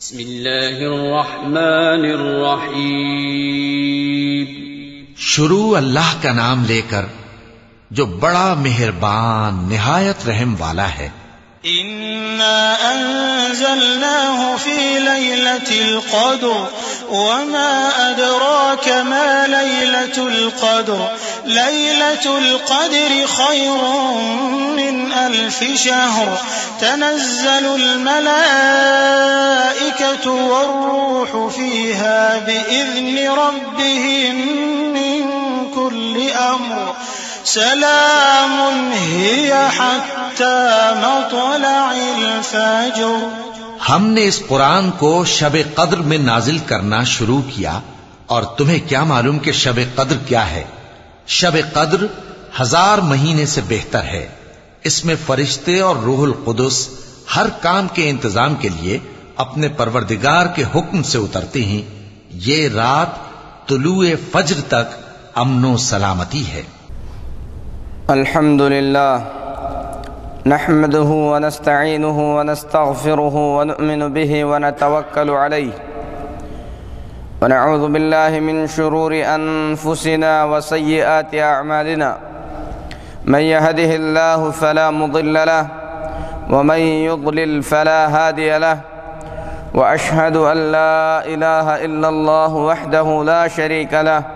بسم الله الرحمن الرحيم شروع اللہ کا نام لے کر جو بڑا مہربان نہایت رحم والا ہے۔ إنا أنزلناه في ليلة القدر وما أدراك ما ليلة القدر ليلة القدر خير من ألف شهر تنزل الملائكة والروح فيها بإذن ربهم من كل أمر سلام هي حتى مطلع الفجر. ہم نے اس قرآن کو شب قدر میں نازل کرنا شروع کیا اور تمہیں کیا معلوم کہ شب قدر کیا ہے؟ شب قدر ہزار مہینے سے بہتر ہے۔ اس میں فرشتے اور روح القدس ہر کام کے انتظام کے لیے اپنے پروردگار کے حکم سے اترتے ہیں۔ یہ رات طلوع فجر تک امن و سلامتی ہے۔ الحمد لله نحمده ونستعينه ونستغفره ونؤمن به ونتوكل عليه. ونعوذ بالله من شرور أنفسنا وسيئات أعمالنا. من يهده الله فلا مضل له ومن يضلل فلا هادي له. وأشهد أن لا إله إلا الله وحده لا شريك له.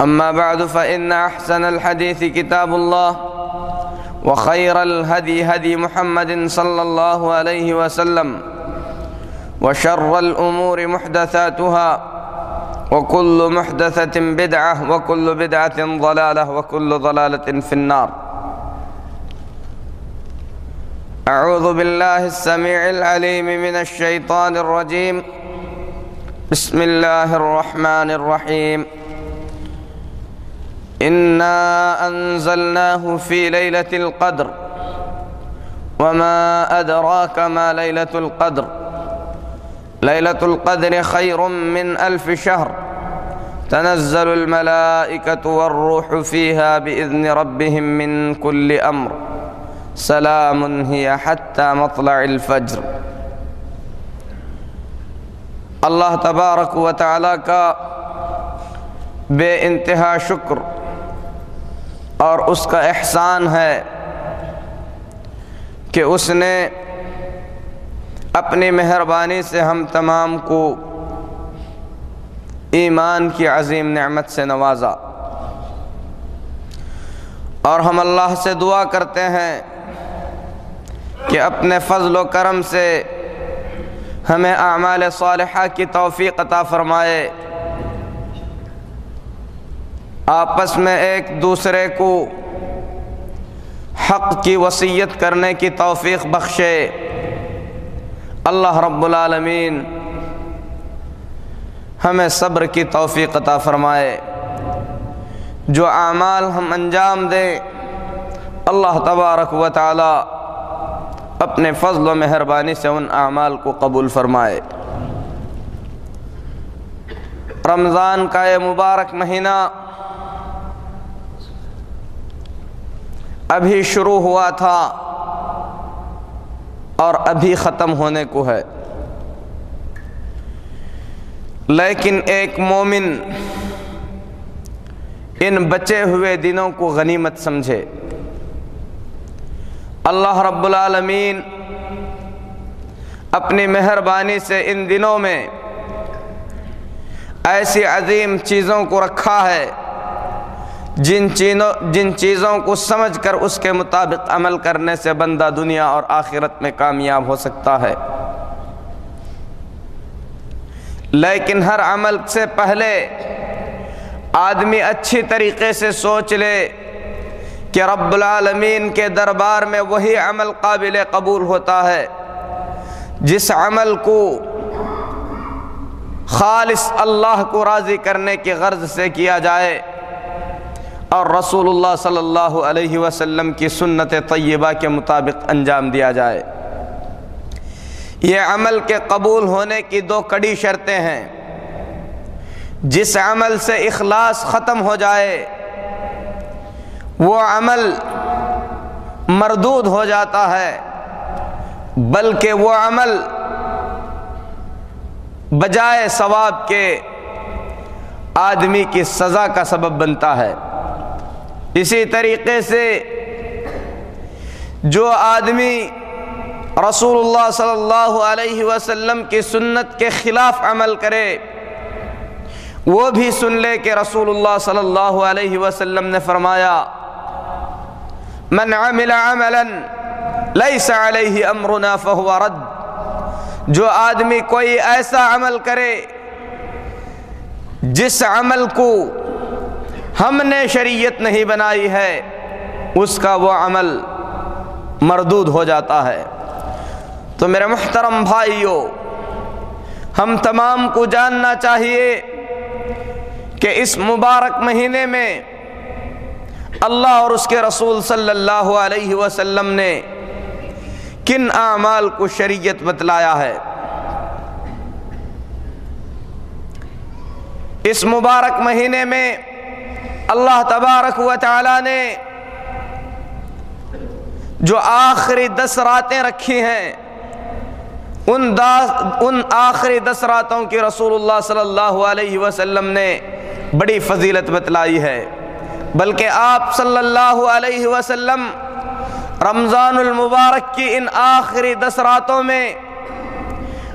أما بعد فإن أحسن الحديث كتاب الله وخير الهدي هدي محمد صلى الله عليه وسلم وشر الأمور محدثاتها وكل محدثة بدعة وكل بدعة ضلالة وكل ضلالة في النار. أعوذ بالله السميع العليم من الشيطان الرجيم. بسم الله الرحمن الرحيم. إنا أنزلناه في ليلة القدر وما أدراك ما ليلة القدر ليلة القدر خير من ألف شهر تنزل الملائكة والروح فيها بإذن ربهم من كل أمر سلام هي حتى مطلع الفجر اللہ تبارک و تعالی کا بے انتہا شکر اور اس کا احسان ہے کہ اس نے اپنی مہربانی سے ہم تمام کو ایمان کی عظیم نعمت سے نوازا۔ اور ہم اللہ سے دعا کرتے ہیں کہ اپنے فضل و کرم سے ہمیں اعمال صالحہ کی توفیق عطا فرمائے۔ آپس میں ایک دوسرے کو حق کی وصیت کرنے کی توفیق بخشے۔ اللہ رب العالمین ہمیں صبر کی توفیق عطا فرمائے۔ جو اعمال ہم انجام دیں، اللہ تبارک و تعالی اپنے فضل و مہربانی سے ان اعمال کو قبول فرمائے۔ رمضان کا یہ مبارک مہینہ ابھی شروع ہوا تھا اور ابھی ختم ہونے کو ہے۔ لیکن ایک مومن ان بچے ہوئے دنوں کو غنیمت سمجھے۔ اللہ رب العالمین اپنی مہربانی سے ان دنوں میں ایسی عظیم چیزوں کو رکھا ہے۔ جن چینوں جن چیزوں کو سمجھ کر اس کے مطابق عمل کرنے سے بندہ دنیا اور آخرت میں کامیاب ہو سکتا ہے۔ لیکن ہر عمل سے پہلے آدمی اچھی طریقے سے سوچ لے کہ رب العالمین کے دربار میں وہی عمل قابل قبول ہوتا ہے، جس عمل کو خالص اللہ کو راضی کرنے کی غرض سے کیا جائے۔ اور رسول اللہ صلی اللہ علیہ وسلم کی سنت طیبہ کے مطابق انجام دیا جائے۔ یہ عمل کے قبول ہونے کی دو کڑی شرطیں ہیں۔ جس عمل سے اخلاص ختم ہو جائے، وہ عمل مردود ہو جاتا ہے، بلکہ وہ عمل بجائے ثواب کے آدمی کی سزا کا سبب بنتا ہے۔ اسی طریقے سے جو آدمی رسول اللہ صلی اللہ علیہ وسلم کی سنت کے خلاف عمل کرے، وہ بھی سن لے کہ رسول اللہ صلی اللہ علیہ وسلم نے فرمایا، من عمل عملا لیس علیہ امرنا فہو رد جو آدمی کوئی ایسا عمل کرے، جس عمل کو ہم نے شریعت نہیں بنائی ہے، اس کا وہ عمل مردود ہو جاتا ہے۔ تو میرے محترم بھائیوں ہم تمام کو جاننا چاہیے کہ اس مبارک مہینے میں اللہ اور اس کے رسول صلی اللہ علیہ وسلم نے کن اعمال کو شریعت بتلایا ہے۔ اس مبارک مہینے میں اللہ تبارک و تعالی نے جو آخری دس راتیں رکھی ہیں، ان ان آخری دس راتوں کی رسول اللہ صلی اللہ علیہ وسلم نے بڑی فضیلت بتلائی ہے۔ بلکہ آپ صلی اللہ علیہ وسلم رمضان المبارک کی ان آخری دس راتوں میں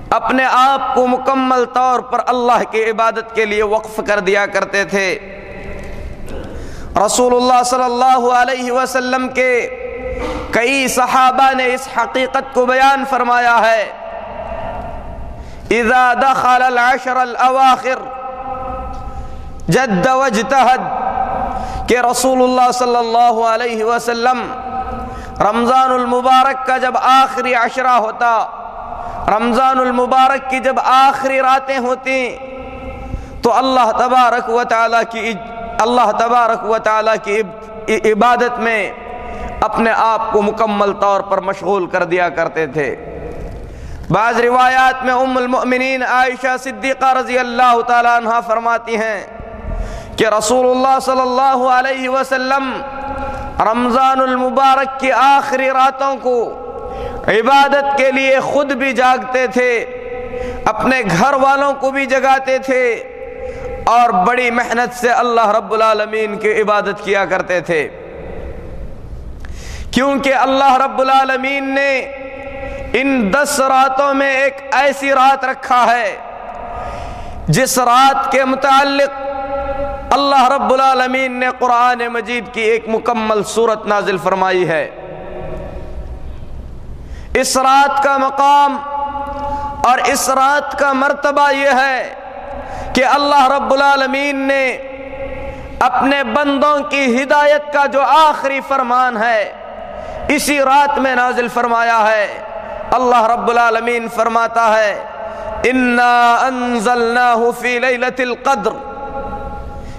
اپنے آپ کو مکمل طور پر اللہ کی عبادت کے لیے وقف کر دیا کرتے تھے۔ رسول اللہ صلی اللہ علیہ وسلم کے کئی صحابہ نے اس حقیقت کو بیان فرمایا ہے۔ اذا دخل العشر الاواخر جد وجتہد کہ رسول اللہ صلی اللہ علیہ وسلم رمضان المبارک کا جب آخری عشرہ ہوتا، رمضان المبارک کی جب آخری راتیں ہوتی تو اللہ تبارک و تعالیٰ کی اللہ تبارک و تعالیٰ کی عبادت میں اپنے آپ کو مکمل طور پر مشغول کر دیا کرتے تھے۔ بعض روایات میں ام المؤمنین عائشہ صدیقہ رضی اللہ تعالیٰ عنہ فرماتی ہیں کہ رسول اللہ صلی اللہ علیہ وسلم رمضان المبارک کی آخری راتوں کو عبادت کے لیے خود بھی جاگتے تھے، اپنے گھر والوں کو بھی جگاتے تھے۔ اور بڑی محنت سے اللہ رب العالمین کی عبادت کیا کرتے تھے۔ کیونکہ اللہ رب العالمین نے ان دس راتوں میں ایک ایسی رات رکھا ہے، جس رات کے متعلق اللہ رب العالمین نے قرآن مجید کی ایک مکمل صورت نازل فرمائی ہے۔ اس رات کا مقام اور اس رات کا مرتبہ یہ ہے کہ اللہ رب العالمین نے اپنے بندوں کی ہدایت کا جو آخری فرمان ہے، اسی رات میں نازل فرمایا ہے۔ اللہ رب العالمین فرماتا ہے القدر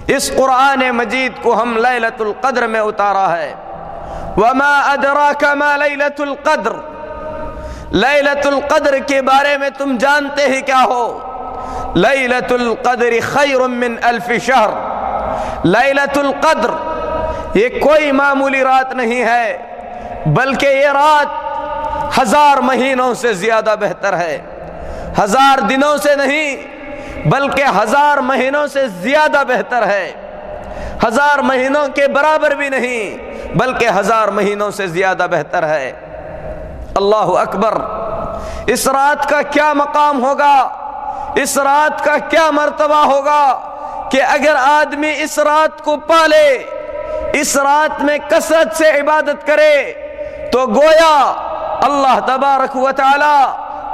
اس قرآن مجید کو ہم لیلت القدر میں اتارا ہے۔ وما ادراک ما لیلت القدر؟ لیلت القدر کے بارے میں تم جانتے ہی کیا ہو؟ لیلت القدر خیر من الف شہر لیلت القدر، یہ کوئی معمولی رات نہیں ہے، بلکہ یہ رات ہزار مہینوں سے زیادہ بہتر ہے۔ ہزار دنوں سے نہیں، بلکہ ہزار مہینوں سے زیادہ بہتر ہے۔ ہزار مہینوں کے برابر بھی نہیں، بلکہ ہزار مہینوں سے زیادہ بہتر ہے۔ اللہ اکبر، اس رات کا کیا مقام ہوگا؟ اس رات کا کیا مرتبہ ہوگا کہ اگر آدمی اس رات کو پالے، اس رات میں کثرت سے عبادت کرے، تو گویا اللہ تبارک و تعالی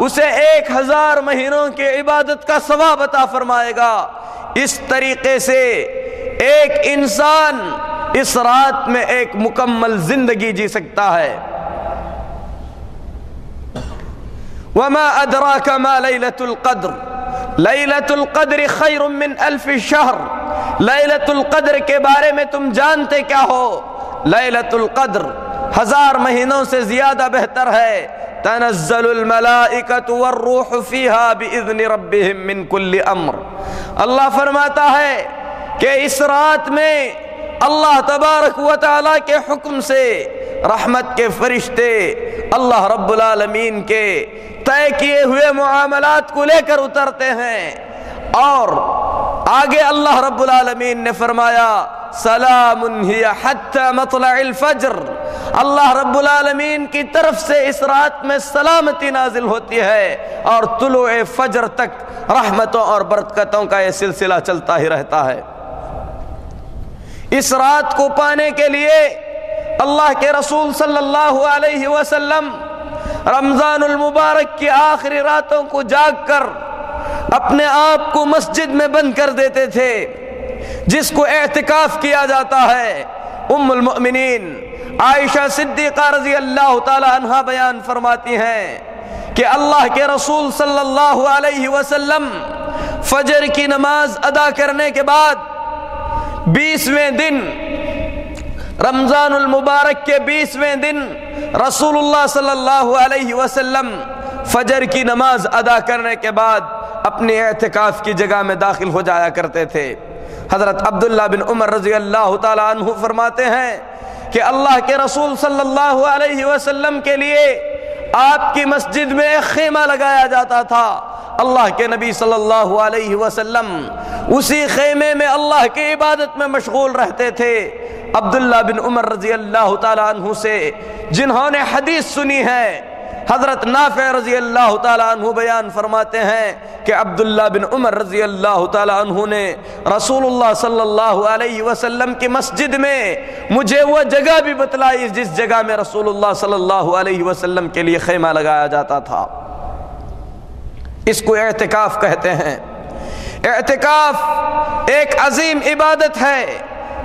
اسے ایک ہزار مہینوں کی عبادت کا ثواب عطا فرمائے گا۔ اس طریقے سے ایک انسان اس رات میں ایک مکمل زندگی جی سکتا ہے۔ وما ادراك ما ليلة القدر۔ ليلة القدر خير من الف شهر۔ ليلة القدر کے بارے میں تم جانتے کیا ہو؟ ليلة القدر ہزار مہینوں سے زیادہ بہتر ہے۔ تنزل الملائکة والروح فيها بإذن ربهم من كل امر اللہ فرماتا ہے کہ اس رات میں اللہ تبارک و تعالی کے حکم سے رحمت کے فرشتے، اللہ رب العالمین کے طے کیے ہوئے معاملات کو لے کر اترتے ہیں۔ اور آگے اللہ رب العالمین نے فرمایا، سلام ہی حتی مطلع الفجر۔ اللہ رب العالمین کی طرف سے اس رات میں سلامتی نازل ہوتی ہے اور طلوع فجر تک رحمتوں اور برکتوں کا یہ سلسلہ چلتا ہی رہتا ہے۔ اس رات کو پانے کے لیے اللہ کے رسول صلی اللہ علیہ وسلم رمضان المبارک کی آخری راتوں کو جاگ کر اپنے آپ کو مسجد میں بند کر دیتے تھے، جس کو اعتکاف کیا جاتا ہے۔ ام المؤمنین، عائشہ صدیقہ رضی اللہ تعالی عنہ بیان فرماتی ہیں کہ اللہ کے رسول صلی اللہ علیہ وسلم فجر کی نماز ادا کرنے کے بعد بیسویں دن، رمضان المبارک کے بیسویں دن رسول اللہ صلی اللہ علیہ وسلم فجر کی نماز ادا کرنے کے بعد اپنی اعتکاف کی جگہ میں داخل ہو جایا کرتے تھے۔ حضرت عبداللہ بن عمر رضی اللہ تعالی عنہ فرماتے ہیں کہ اللہ کے رسول صلی اللہ علیہ وسلم کے لیے آپ کی مسجد میں خیمہ لگایا جاتا تھا۔ اللہ کے نبی صلی اللہ علیہ وسلم اسی خیمے میں اللہ کی عبادت میں مشغول رہتے تھے۔ عبداللہ بن عمر رضی اللہ تعالی عنہ سے جنہوں نے حدیث سنی ہے، حضرت نافع رضی اللہ تعالی عنہ بیان فرماتے ہیں کہ عبداللہ بن عمر رضی اللہ تعالی عنہ نے رسول اللہ صلی اللہ علیہ وسلم کی مسجد میں مجھے وہ جگہ بھی بتلائی جس جگہ میں رسول اللہ صلی اللہ علیہ وسلم کے لیے خیمہ لگایا جاتا تھا۔ اس کو اعتکاف کہتے ہیں۔ اعتکاف ایک عظیم عبادت ہے۔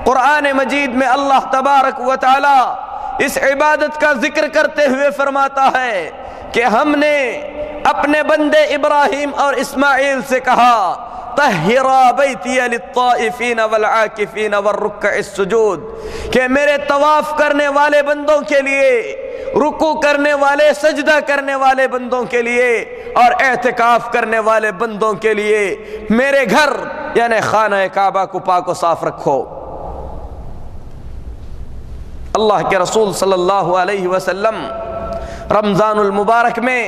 قرآن مجید میں اللہ تبارک و تعالی اس عبادت کا ذکر کرتے ہوئے فرماتا ہے کہ ہم نے اپنے بندے ابراہیم اور اسماعیل سے کہا تہرا بیتی للطائفین والعاکفین والرکع السجود، کہ میرے طواف کرنے والے بندوں کے لیے رکو کرنے والے، سجدہ کرنے والے بندوں کے لیے اور اعتکاف کرنے والے بندوں کے لیے میرے گھر یعنی خانہ کعبہ کو پاک و صاف رکھو۔ اللہ کے رسول صلی اللہ علیہ وسلم رمضان المبارک میں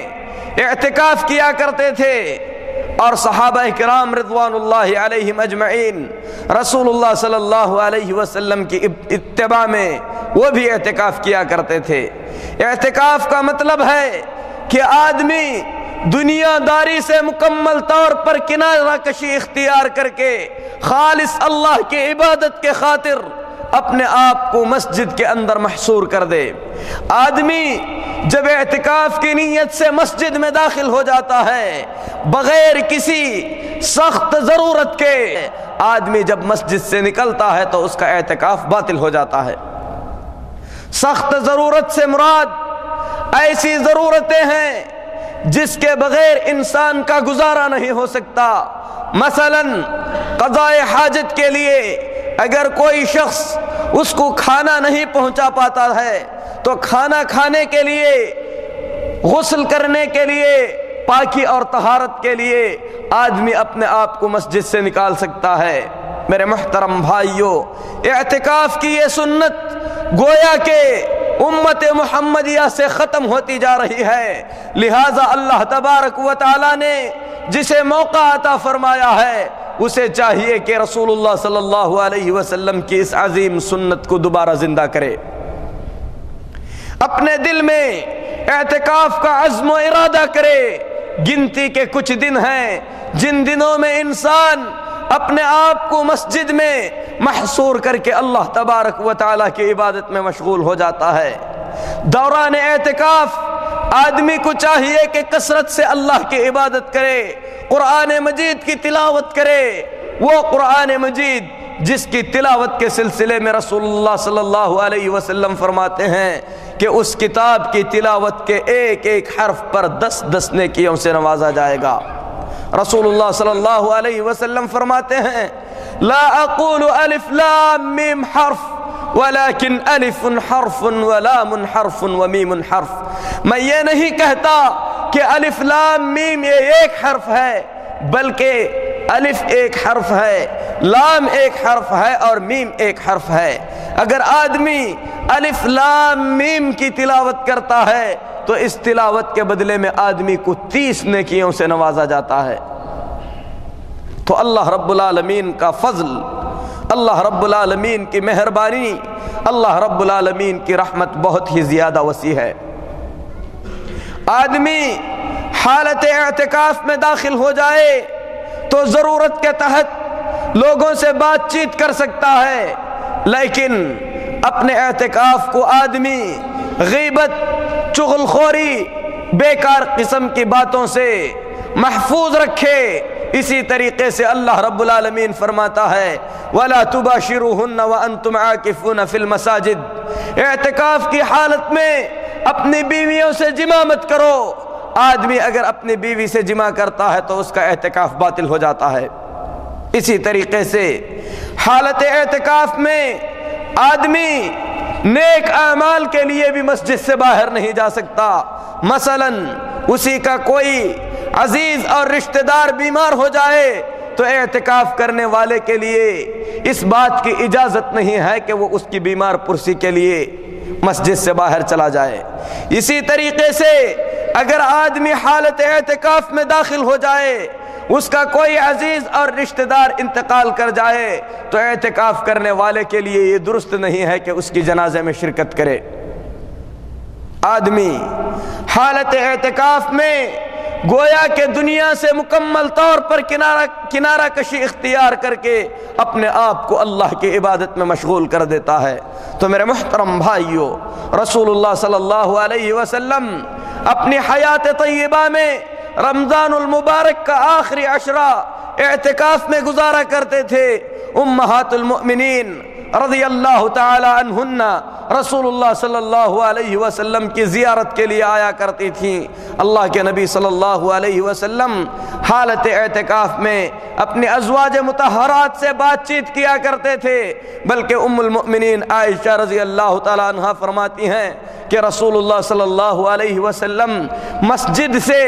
اعتکاف کیا کرتے تھے۔ اور صحابہ کرام رضوان اللہ علیہ مجمعین رسول اللہ صلی اللہ علیہ وسلم کی اتباع میں وہ بھی اعتکاف کیا کرتے تھے۔ اعتکاف کا مطلب ہے کہ آدمی دنیا داری سے مکمل طور پر کنارہ کشی اختیار کر کے خالص اللہ کی عبادت کے خاطر اپنے آپ کو مسجد کے اندر محصور کر دے۔ آدمی جب اعتکاف کی نیت سے مسجد میں داخل ہو جاتا ہے، بغیر کسی سخت ضرورت کے آدمی جب مسجد سے نکلتا ہے تو اس کا اعتکاف باطل ہو جاتا ہے۔ سخت ضرورت سے مراد ایسی ضرورتیں ہیں جس کے بغیر انسان کا گزارا نہیں ہو سکتا۔ مثلا قضاء حاجت کے لیے اگر کوئی شخص اس کو کھانا نہیں پہنچا پاتا ہے، تو کھانا کھانے کے لیے، غسل کرنے کے لیے، پاکی اور طہارت کے لیے آدمی اپنے آپ کو مسجد سے نکال سکتا ہے۔ میرے محترم بھائیوں اعتکاف کی یہ سنت گویا کے امت محمدیہ سے ختم ہوتی جا رہی ہے۔ لہذا اللہ تبارک و تعالی نے جسے موقع عطا فرمایا ہے اسے چاہیے کہ رسول اللہ صلی اللہ علیہ وسلم کی اس عظیم سنت کو دوبارہ زندہ کرے۔ اپنے دل میں اعتکاف کا عزم و ارادہ کرے۔ گنتی کے کچھ دن ہیں جن دنوں میں انسان اپنے آپ کو مسجد میں محصور کر کے اللہ تبارک و تعالیٰ کی عبادت میں مشغول ہو جاتا ہے۔ دوران اعتکاف آدمی کو چاہیے کہ کثرت سے اللہ کی عبادت کرے، قرآن مجید کی تلاوت کرے۔ وہ قرآن مجید جس کی تلاوت کے سلسلے میں رسول اللہ صلی اللہ علیہ وسلم فرماتے ہیں کہ اس کتاب کی تلاوت کے ایک ایک حرف پر دس دس نیکیوں سے نوازا جائے گا۔ رسول اللہ صلی اللہ علیہ وسلم فرماتے ہیں، لا اقول الف لام میم حرف۔ ولكن الف حرف ولام حرف ومیم حرف. میں یہ نہیں کہتا کہ الف لام میم یہ ایک حرف ہے، بلکہ الف ایک حرف ہے، لام ایک حرف ہے اور میم ایک حرف ہے۔ اگر آدمی الف لام میم کی تلاوت کرتا ہے، تو اس تلاوت کے بدلے میں آدمی کو تیس نیکیوں سے نوازا جاتا ہے۔ تو اللہ رب العالمین کا فضل اللہ رب العالمین کی مہربانی، اللہ رب العالمین کی رحمت بہت ہی زیادہ وسیع ہے۔ آدمی حالت اعتکاف میں داخل ہو جائے تو ضرورت کے تحت لوگوں سے بات چیت کر سکتا ہے، لیکن اپنے اعتکاف کو آدمی غیبت چغل خوری بیکار قسم کی باتوں سے محفوظ رکھے۔ اسی طریقے سے اللہ رب العالمین فرماتا ہے، ولا تباشروهن وانتم عاكفون في المساجد۔ اعتکاف کی حالت میں اپنی بیویوں سے جمع مت کرو۔ آدمی اگر اپنی بیوی سے جمع کرتا ہے تو اس کا اعتکاف باطل ہو جاتا ہے۔ اسی طریقے سے حالت اعتکاف میں آدمی نیک اعمال کے لیے بھی مسجد سے باہر نہیں جا سکتا۔ مثلا اسی کا کوئی عزیز اور رشتہ دار بیمار ہو جائے تو اعتکاف کرنے والے کے لیے اس بات کی اجازت نہیں ہے کہ وہ اس کی بیمار پرسی کے لیے مسجد سے باہر چلا جائے۔ اسی طریقے سے اگر آدمی حالت اعتکاف میں داخل ہو جائے، اس کا کوئی عزیز اور رشتہ دار انتقال کر جائے تو اعتکاف کرنے والے کے لیے یہ درست نہیں ہے کہ اس کی جنازے میں شرکت کرے۔ آدمی حالت اعتکاف میں گویا کہ دنیا سے مکمل طور پر کنارہ کنارہ کشی اختیار کر کے اپنے آپ کو اللہ کی عبادت میں مشغول کر دیتا ہے۔ تو میرے محترم بھائیو رسول اللہ صلی اللہ علیہ وسلم اپنی حیات طیبہ میں رمضان المبارک کا آخری عشرہ اعتکاف میں گزارا کرتے تھے۔ امہات المؤمنین رضی اللہ تعالی عنہن رسول اللہ صلی اللہ علیہ وسلم کی زیارت کے لیے آیا کرتی تھیں اللہ کے نبی صلی اللہ علیہ وسلم حالت اعتکاف میں اپنے ازواج متحرات سے بات چیت کیا کرتے تھے، بلکہ ام المؤمنین عائشہ رضی اللہ تعالی عنہ فرماتی ہیں کہ رسول اللہ صلی اللہ علیہ وسلم مسجد سے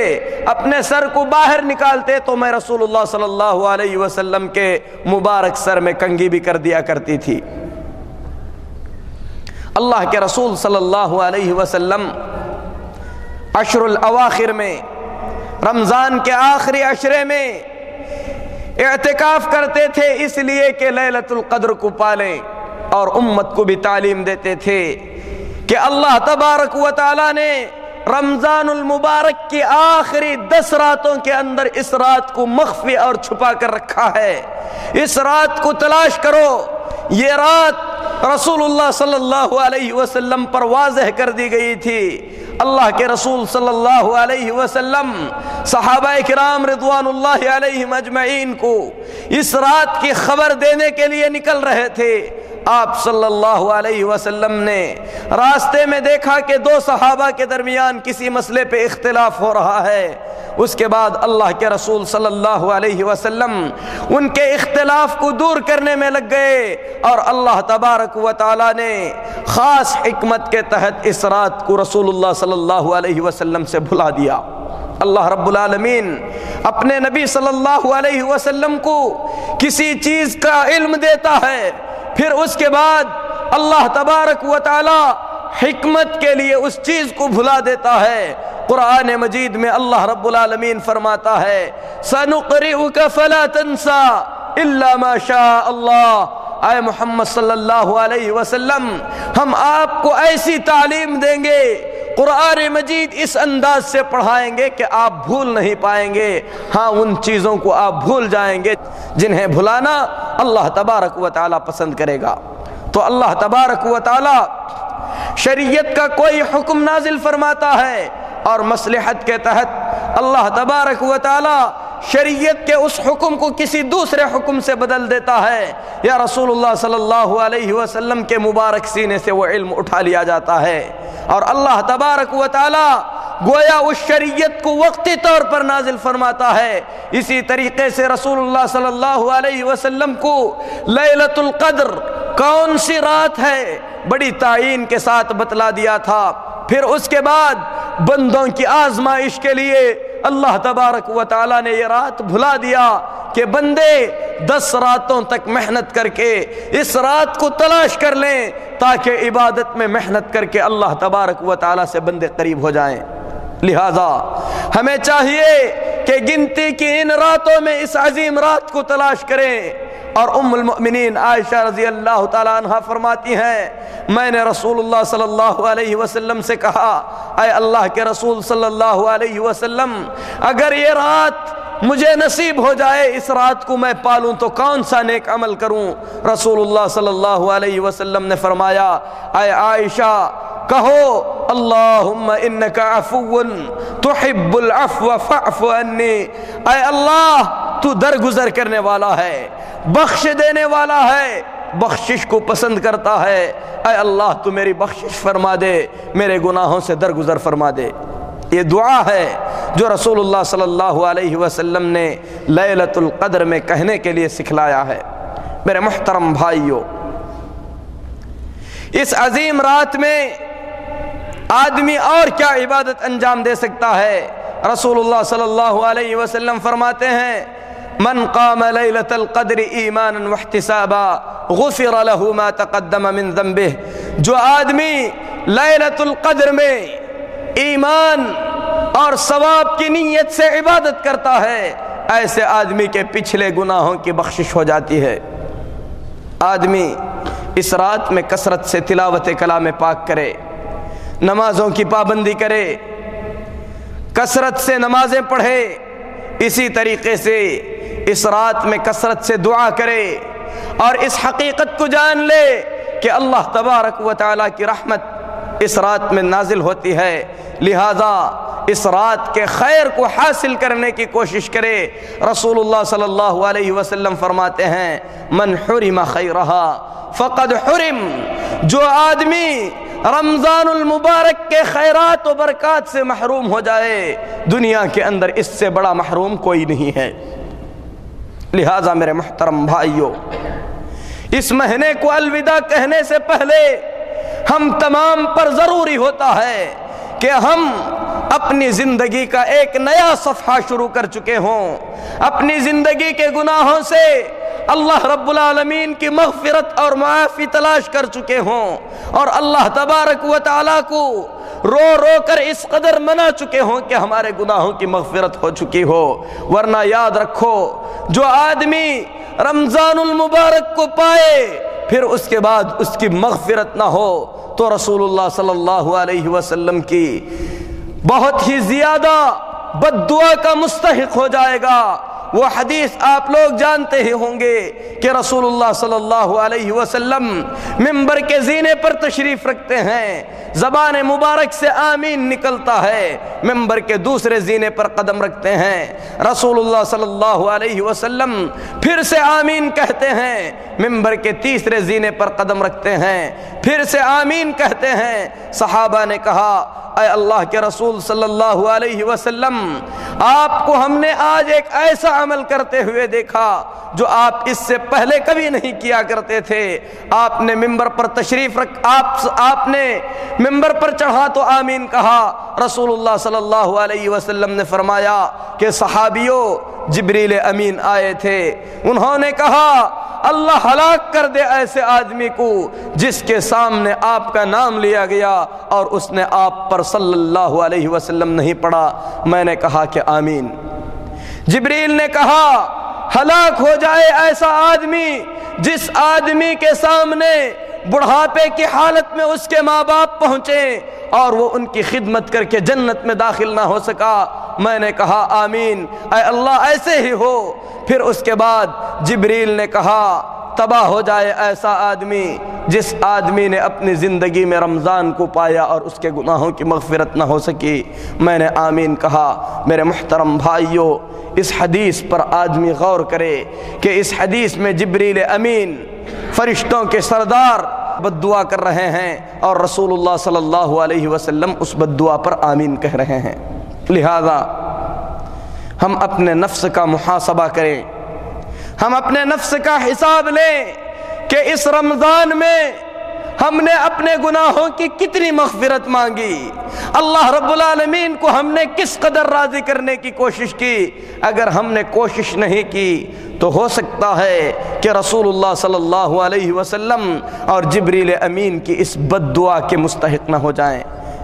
اپنے سر کو باہر نکالتے تو میں رسول اللہ صلی اللہ علیہ وسلم کے مبارک سر میں کنگھی بھی کر دیا کرتی تھی۔ اللہ کے رسول صلی اللہ علیہ وسلم عشر الاواخر میں، رمضان کے آخری عشرے میں اعتکاف کرتے تھے، اس لیے کہ لیلت القدر کو پالیں اور امت کو بھی تعلیم دیتے تھے۔ کہ اللہ تبارک و تعالی نے رمضان المبارک کی آخری دس راتوں کے اندر اس رات کو مخفی اور چھپا کر رکھا ہے۔ اس رات کو تلاش کرو۔ یہ رات رسول اللہ صلی اللہ علیہ وسلم پر واضح کر دی گئی تھی۔ اللہ کے رسول صلی اللہ علیہ وسلم، صحابہ کرام رضوان اللہ علیہ مجمعین کو اس رات کی خبر دینے کے لیے نکل رہے تھے۔ آپ صلی اللہ علیہ وسلم نے راستے میں دیکھا کہ دو صحابہ کے درمیان کسی مسئلے پہ اختلاف ہو رہا ہے۔ اس کے بعد اللہ کے رسول صلی اللہ علیہ وسلم ان کے اختلاف کو دور کرنے میں لگ گئے اور اللہ تبارک و تعالی نے خاص حکمت کے تحت اس رات کو رسول اللہ صلی اللہ علیہ وسلم سے بھلا دیا۔ اللہ رب العالمین اپنے نبی صلی اللہ علیہ وسلم کو کسی چیز کا علم دیتا ہے۔ پھر اس کے بعد اللہ تبارک و تعالی حکمت کے لیے اس چیز کو بھلا دیتا ہے۔ قرآن مجید میں اللہ رب العالمین فرماتا ہے، سَنُقْرِئُكَ فَلَا تَنْسَى إِلَّا مَا شَاءَ اللَّهُ اے محمد صلی اللہ علیہ وسلم، ہم آپ کو ایسی تعلیم دیں گے قرآن مجید اس انداز سے پڑھائیں گے کہ آپ بھول نہیں پائیں گے۔ ہاں ان چیزوں کو آپ بھول جائیں گے جنہیں بھلانا اللہ تبارک و تعالیٰ پسند کرے گا۔ تو اللہ تبارک و تعالیٰ شریعت کا کوئی حکم نازل فرماتا ہے اور مصلحت کے تحت اللہ تبارک و تعالیٰ شریعت کے اس حکم کو کسی دوسرے حکم سے بدل دیتا ہے۔ یا رسول اللہ صلی اللہ علیہ وسلم کے مبارک سینے سے وہ علم اٹھا لیا جاتا ہے۔ اور اللہ تبارک و تعالی گویا اس شریعت کو وقتی طور پر نازل فرماتا ہے۔ اسی طریقے سے رسول اللہ صلی اللہ علیہ وسلم کو لیلت القدر کون سی رات ہے؟ بڑی تعین کے ساتھ بتلا دیا تھا۔ پھر اس کے بعد بندوں کی آزمائش کے لیے اللہ تبارک و تعالی نے یہ رات بھلا دیا کہ بندے دس راتوں تک محنت کر کے اس رات کو تلاش کر لیں تاکہ عبادت میں محنت کر کے اللہ تبارک و تعالی سے بندے قریب ہو جائیں۔ لہذا ہمیں چاہیے کہ گنتی کی ان راتوں میں اس عظیم رات کو تلاش کریں۔ اور ام المؤمنین عائشہ رضی اللہ تعالیٰ عنہ فرماتی ہیں، میں نے رسول اللہ صلی اللہ علیہ وسلم سے کہا، اے اللہ کے رسول صلی اللہ علیہ وسلم، اگر یہ رات مجھے نصیب ہو جائے اس رات کو میں پالوں تو کون سا نیک عمل کروں؟ رسول اللہ صلی اللہ علیہ وسلم نے فرمایا، اے عائشہ، کہو، اللہم انکا عفو تحب العفو فعف انی اے اللہ، تو درگزر کرنے والا ہے، بخش دینے والا ہے، بخشش کو پسند کرتا ہے۔ اے اللہ، تو میری بخشش فرما دے، میرے گناہوں سے درگزر فرما دے۔ یہ دعا ہے جو رسول اللہ صلی اللہ علیہ وسلم نے لیلت القدر میں کہنے کے لیے سکھلایا ہے۔ میرے محترم بھائیوں اس عظیم رات میں آدمی اور کیا عبادت انجام دے سکتا ہے؟ رسول اللہ صلی اللہ علیہ وسلم فرماتے ہیں، من قام لیلت القدر ایمانا واحتسابا غفر له ما تقدم من ذنبه. جو آدمی لیلت القدر میں ایمان اور ثواب کی نیت سے عبادت کرتا ہے، ایسے آدمی کے پچھلے گناہوں کی بخشش ہو جاتی ہے۔ آدمی اس رات میں کثرت سے تلاوت کلام پاک کرے، نمازوں کی پابندی کرے، کثرت سے نمازیں پڑھے، اسی طریقے سے اس رات میں کثرت سے دعا کرے اور اس حقیقت کو جان لے کہ اللہ تبارک و تعالیٰ کی رحمت اس رات میں نازل ہوتی ہے، لہذا اس رات کے خیر کو حاصل کرنے کی کوشش کرے۔ رسول اللہ صلی اللہ علیہ وسلم فرماتے ہیں، من حرم خیرہا فقد حرم جو آدمی رمضان المبارک کے خیرات و برکات سے محروم ہو جائے، دنیا کے اندر اس سے بڑا محروم کوئی نہیں ہے۔ لہذا میرے محترم بھائیوں اس مہینے کو الوداع کہنے سے پہلے ہم تمام پر ضروری ہوتا ہے کہ ہم اپنی زندگی کا ایک نیا صفحہ شروع کر چکے ہوں۔ اپنی زندگی کے گناہوں سے اللہ رب العالمین کی مغفرت اور معافی تلاش کر چکے ہوں۔ اور اللہ تبارک و تعالیٰ کو رو رو کر اس قدر منا چکے ہوں کہ ہمارے گناہوں کی مغفرت ہو چکی ہو۔ ورنہ یاد رکھو، جو آدمی رمضان المبارک کو پائے پھر اس کے بعد اس کی مغفرت نہ ہو تو رسول اللہ صلی اللہ علیہ وسلم کی بہت ہی زیادہ بد دعا کا مستحق ہو جائے گا۔ وہ حدیث آپ لوگ جانتے ہی ہوں گے کہ رسول اللہ صلی اللہ علیہ وسلم ممبر کے زینے پر تشریف رکھتے ہیں، زبان مبارک سے آمین نکلتا ہے ممبر کے دوسرے زینے پر قدم رکھتے ہیں۔ رسول اللہ صلی اللہ علیہ وسلم پھر سے آمین کہتے ہیں ممبر کے تیسرے زینے پر قدم رکھتے ہیں۔ پھر سے آمین کہتے ہیں۔ صحابہ نے کہا، اے اللہ کے رسول صلی اللہ علیہ وسلم، آپ کو ہم نے آج ایک ایسا عمل کرتے ہوئے دیکھا جو آپ اس سے پہلے کبھی نہیں کیا کرتے تھے۔ آپ نے ممبر پر تشریف رکھ، آپ آپ نے ممبر پر چڑھا تو آمین کہا۔ رسول اللہ صلی اللہ علیہ وسلم نے فرمایا کہ صحابیوں جبریل امین آئے تھے۔ انہوں نے کہا، اللہ ہلاک کر دے ایسے آدمی کو جس کے سامنے آپ کا نام لیا گیا اور اس نے آپ پر صلی اللہ علیہ وسلم نہیں پڑھا۔ میں نے کہا کہ آمین۔ جبریل نے کہا، ہلاک ہو جائے ایسا آدمی جس آدمی کے سامنے بڑھاپے کی حالت میں اس کے ماں باپ پہنچے اور وہ ان کی خدمت کر کے جنت میں داخل نہ ہو سکا۔ میں نے کہا، آمین۔ اے اللہ، ایسے ہی ہو۔ پھر اس کے بعد جبریل نے کہا تباہ ہو جائے ایسا آدمی جس آدمی نے اپنی زندگی میں رمضان کو پایا اور اس کے گناہوں کی مغفرت نہ ہو سکی۔ میں نے آمین کہا، میرے محترم بھائیوں اس حدیث پر آدمی غور کرے کہ اس حدیث میں جبریل امین فرشتوں کے سردار بد دعا کر رہے ہیں اور رسول اللہ صلی اللہ علیہ وسلم اس بد دعا پر آمین کہہ رہے ہیں۔ لہذا ہم اپنے نفس کا محاسبہ کریں۔ ہم اپنے نفس کا حساب لیں کہ اس رمضان میں ہم نے اپنے گناہوں کی کتنی مغفرت مانگی۔ اللہ رب العالمین کو ہم نے کس قدر راضی کرنے کی کوشش کی؟ اگر ہم نے کوشش نہیں کی تو ہو سکتا ہے کہ رسول اللہ صلی اللہ علیہ وسلم اور جبریل امین کی اس بد دعا کے مستحق نہ ہو جائیں۔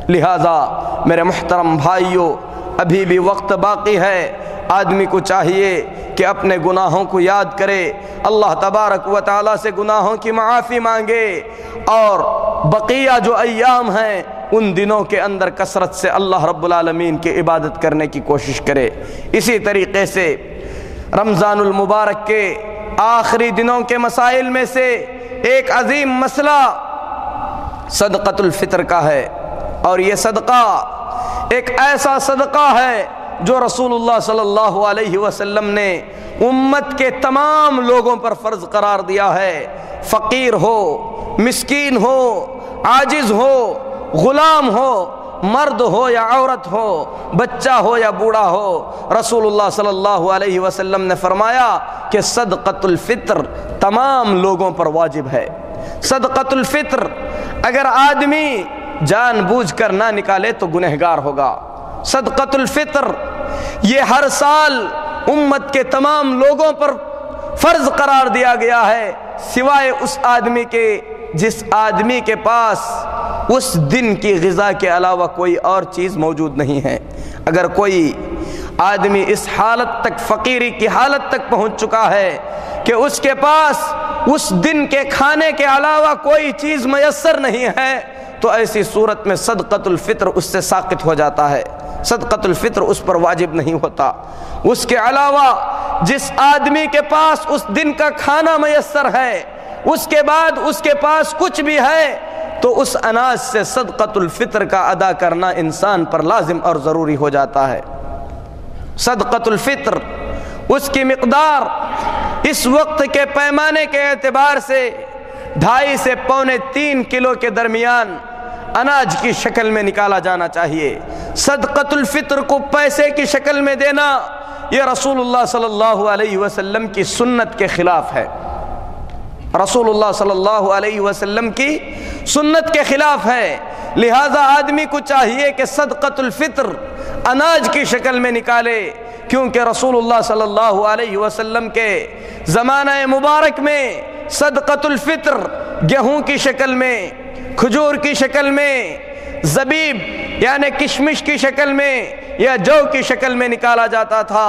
لہذا میرے محترم بھائیوں ابھی بھی وقت باقی ہے۔ آدمی کو چاہیے کہ اپنے گناہوں کو یاد کرے۔ اللہ تبارک و تعالیٰ سے گناہوں کی معافی مانگے۔ اور بقیہ جو ایام ہیں، ان دنوں کے اندر کثرت سے اللہ رب العالمین کی عبادت کرنے کی کوشش کرے۔ اسی طریقے سے رمضان المبارک کے آخری دنوں کے مسائل میں سے ایک عظیم مسئلہ صدقۃ الفطر کا ہے۔ اور یہ صدقہ ایک ایسا صدقہ ہے جو رسول اللہ صلی اللہ علیہ وسلم نے امت کے تمام لوگوں پر فرض قرار دیا ہے۔ فقیر ہو، مسکین ہو، عاجز ہو، غلام ہو، مرد ہو یا عورت ہو، بچہ ہو یا بوڑھا ہو۔ رسول اللہ صلی اللہ علیہ وسلم نے فرمایا کہ صدقۃ الفطر تمام لوگوں پر واجب ہے۔ صدقۃ الفطر، اگر آدمی جان بوجھ کر نہ نکالے تو گنہگار ہوگا۔ صدقۃ الفطر، یہ ہر سال امت کے تمام لوگوں پر فرض قرار دیا گیا ہے، سوائے اس آدمی کے جس آدمی کے پاس اس دن کی غذا کے علاوہ کوئی اور چیز موجود نہیں ہے۔ اگر کوئی آدمی اس حالت تک، فقیری کی حالت تک پہنچ چکا ہے کہ اس کے پاس اس دن کے کھانے کے علاوہ کوئی چیز میسر نہیں ہے تو ایسی صورت میں صدقۃ الفطر اس سے ساقط ہو جاتا ہے۔ صدقۃ الفطر اس پر واجب نہیں ہوتا۔ اس کے علاوہ جس آدمی کے پاس اس دن کا کھانا میسر ہے، اس کے بعد اس کے پاس کچھ بھی ہے، تو اس اناج سے صدقۃ الفطر کا ادا کرنا انسان پر لازم اور ضروری ہو جاتا ہے۔ صدقۃ الفطر اس کی مقدار اس وقت کے پیمانے کے اعتبار سے ڈھائی سے پونے تین کلو کے درمیان اناج کی شکل میں نکالا جانا چاہیے۔ صدقت الفطر کو پیسے کی شکل میں دینا یہ رسول اللہ صلی اللہ علیہ وسلم کی سنت کے خلاف ہے۔ رسول اللہ صلی اللہ علیہ وسلم کی سنت کے خلاف ہے۔ لہذا آدمی کو چاہیے کہ صدقت الفطر اناج کی شکل میں نکالے، کیونکہ رسول اللہ صلی اللہ علیہ وسلم کے زمانہ مبارک میں صدقت الفطر گیہوں کی شکل میں کھجور کی شکل میں زبیب یعنی کشمش کی شکل میں یا جو کی شکل میں نکالا جاتا تھا،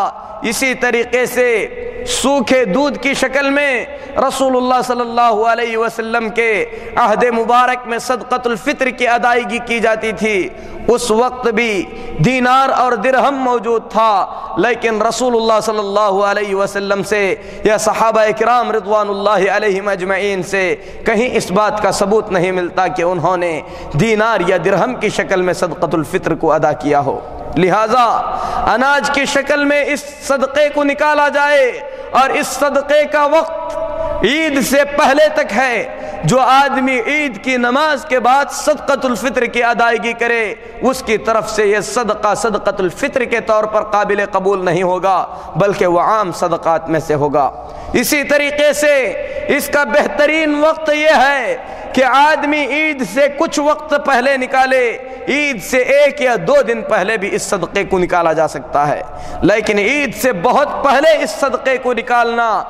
اسی طریقے سے سوکھے دودھ کی شکل میں رسول اللہ صلی اللہ علیہ وسلم کے عہد مبارک میں صدقت الفطر کی ادائیگی کی جاتی تھی۔ اس وقت بھی دینار اور درہم موجود تھا، لیکن رسول اللہ صلی اللہ علیہ وسلم سے یا صحابہ اکرام رضوان اللہ علیہ مجمعین سے کہیں اس بات کا ثبوت نہیں ملتا کہ انہوں نے دینار یا درہم کی شکل میں صدقۃ الفطر کو ادا کیا ہو۔ لہذا اناج کی شکل میں اس صدقے کو نکالا جائے اور اس صدقے کا وقت عید سے پہلے تک ہے، جو آدمی عید کی نماز کے بعد صدقت الفطر کی ادائیگی کرے، اس کی طرف سے یہ صدقہ صدقت الفطر کے طور پر قابل قبول نہیں ہوگا، بلکہ وہ عام صدقات میں سے ہوگا۔ اسی طریقے سے اس کا بہترین وقت یہ ہے کہ آدمی عید سے کچھ وقت پہلے نکالے، عید سے ایک یا دو دن پہلے بھی اس صدقے کو نکالا جا سکتا ہے۔ لیکن عید سے بہت پہلے اس صدقے کو نکالنا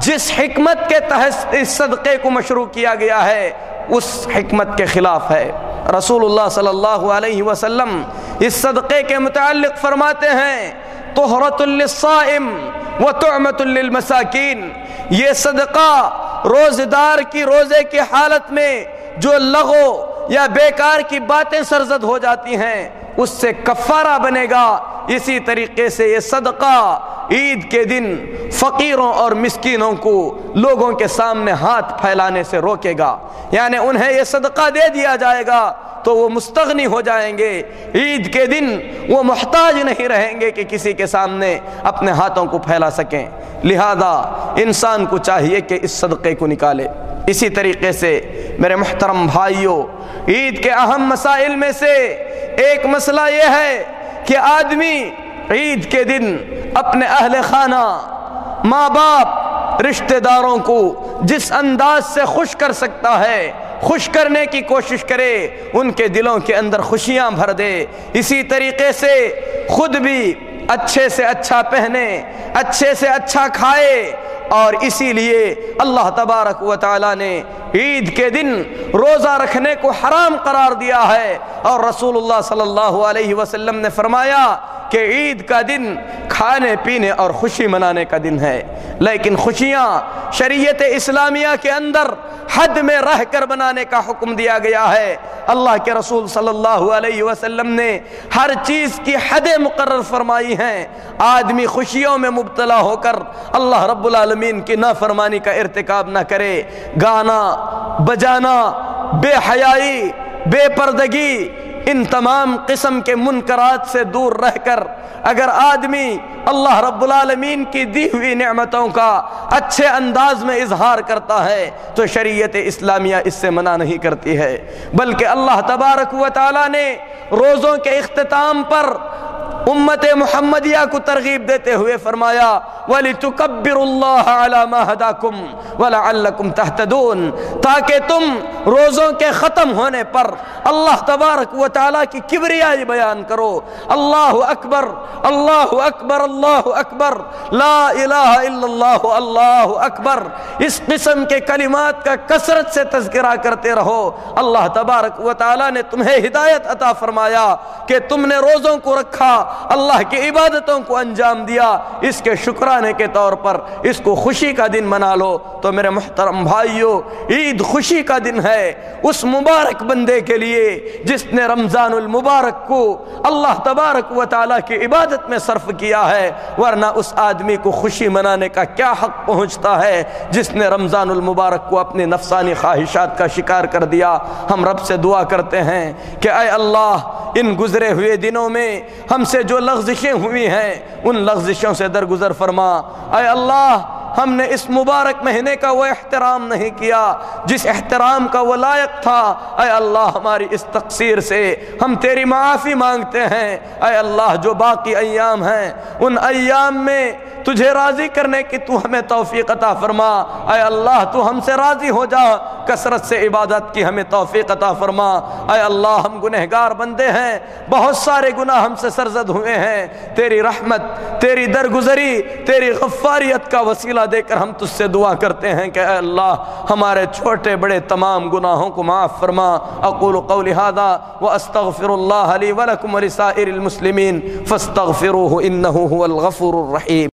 جس حکمت کے تحت اس صدقے کو مشروع کیا گیا ہے، اس حکمت کے خلاف ہے۔ رسول اللہ صلی اللہ علیہ وسلم اس صدقے کے متعلق فرماتے ہیں طہرت للصائم و تعمت للمساکین۔ یہ صدقہ روزدار کی روزے کی حالت میں جو لغو یا بیکار کی باتیں سرزد ہو جاتی ہیں، اس سے کفارہ بنے گا۔ اسی طریقے سے یہ صدقہ عید کے دن فقیروں اور مسکینوں کو لوگوں کے سامنے ہاتھ پھیلانے سے روکے گا۔ یعنی انہیں یہ صدقہ دے دیا جائے گا تو وہ مستغنی ہو جائیں گے۔ عید کے دن وہ محتاج نہیں رہیں گے کہ کسی کے سامنے اپنے ہاتھوں کو پھیلا سکیں۔ لہذا انسان کو چاہیے کہ اس صدقے کو نکالے۔ اسی طریقے سے میرے محترم بھائیوں عید کے اہم مسائل میں سے ایک مسئلہ یہ ہے کہ آدمی عید کے دن اپنے اہل خانہ، ماں باپ، رشتہ داروں کو جس انداز سے خوش کر سکتا ہے، خوش کرنے کی کوشش کرے، ان کے دلوں کے اندر خوشیاں بھر دے۔ اسی طریقے سے خود بھی اچھے سے اچھا پہنے، اچھے سے اچھا کھائے اور اسی لیے اللہ تبارک و تعالی نے عید کے دن روزہ رکھنے کو حرام قرار دیا ہے اور رسول اللہ صلی اللہ علیہ وسلم نے فرمایا کہ عید کا دن کھانے پینے اور خوشی منانے کا دن ہے۔ لیکن خوشیاں شریعت اسلامیہ کے اندر حد میں رہ کر بنانے کا حکم دیا گیا ہے۔ اللہ کے رسول صلی اللہ علیہ وسلم نے ہر چیز کی حدیں مقرر فرمائی ہیں آدمی خوشیوں میں مبتلا ہو کر اللہ رب العالمین کی نافرمانی کا ارتکاب نہ کرے۔ گانا، بجانا، بے حیائی، بے پردگی ان تمام قسم کے منکرات سے دور رہ کر اگر آدمی اللہ رب العالمین کی دی ہوئی نعمتوں کا اچھے انداز میں اظہار کرتا ہے تو شریعت اسلامیہ اس سے منع نہیں کرتی ہے۔ بلکہ اللہ تبارک و تعالی نے روزوں کے اختتام پر امت محمدیہ کو ترغیب دیتے ہوئے فرمایا وَلِتُكَبِّرُ اللَّهَ عَلَى مَا هَدَاكُمْ وَلَعَلَّكُمْ تَحْتَدُونَ تاکہ تم روزوں کے ختم ہونے پر اللہ تبارک و تعالیٰ کی کبریائی بیان کرو. اللہ اکبر اللہ اکبر اللہ اکبر، لا الہ الا اللہ اللہ اکبر۔ اس قسم کے کلمات کا کثرت سے تذکرہ کرتے رہو. اللہ تبارک و تعالیٰ نے تمہیں ہدایت عطا فرمایا کہ تم نے روزوں کو رکھا، اللہ کی عبادتوں کو انجام دیا، اس کے شکرانے کے طور پر اس کو خوشی کا دن منا لو، تو میرے محترم بھائیوں عید خوشی کا دن ہے۔ اس مبارک بندے کے لیے جس نے رمضان المبارک کو اللہ تبارک و تعالیٰ کی عبادت میں صرف کیا ہے، ورنہ اس آدمی کو خوشی منانے کا کیا حق پہنچتا ہے؟ جس نے رمضان المبارک کو اپنے نفسانی خواہشات کا شکار کر دیا۔ ہم رب سے دعا کرتے ہیں کہ اے اللہ، ان گزرے ہوئے دنوں میں ہم سے جو لغزشیں ہوئی ہیں، ان لغزشوں سے درگزر فرما۔ اے اللہ، ہم نے اس مبارک مہینے کا وہ احترام نہیں کیا، جس احترام کا وہ لائق تھا۔ اے اللہ، ہماری اس تقصیر سے ہم تیری معافی مانگتے ہیں۔ اے اللہ، جو باقی ایام ہیں، ان ایام میں تجھے راضی کرنے کی تو ہمیں توفیق عطا فرما۔ اے اللہ، تو ہم سے راضی ہو جا۔ کثرت سے عبادت کی ہمیں توفیق عطا فرما۔ اے اللہ، ہم گنہگار بندے ہیں۔ بہت سارے گناہ ہم سے سرزد ہوئے ہیں۔ تیری رحمت، تیری درگزری، تیری غفاریت کا وسیلہ دے کر ہم تجھ سے دعا کرتے ہیں کہ اے اللہ، ہمارے چھوٹے بڑے تمام گناہوں کو معاف فرما۔ اقول قولی هذا واستغفر الله لي ولكم ولسائر المسلمين فاستغفروه انه هو الغفور الرحيم